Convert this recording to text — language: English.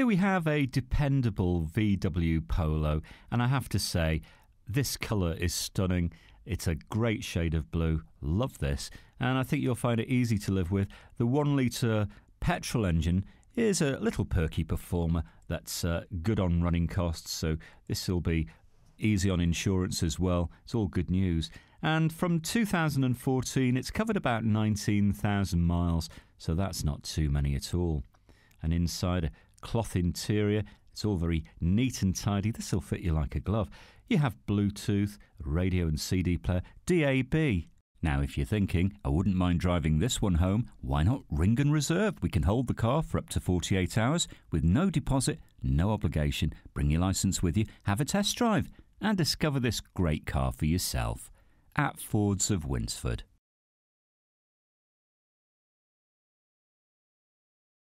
Here we have a dependable VW Polo, and I have to say, this colour is stunning. It's a great shade of blue. Love this. And I think you'll find it easy to live with. The one litre petrol engine is a little perky performer that's uh, good on running costs, so this will be easy on insurance as well. It's all good news. And from 2014, it's covered about 19,000 miles, so that's not too many at all. And inside a cloth interior, it's all very neat and tidy. This will fit you like a glove. You have Bluetooth, radio and CD player, DAB. Now, if you're thinking, I wouldn't mind driving this one home, why not ring and reserve? We can hold the car for up to 48 hours with no deposit, no obligation. Bring your licence with you, have a test drive, and discover this great car for yourself at Fords of Winsford.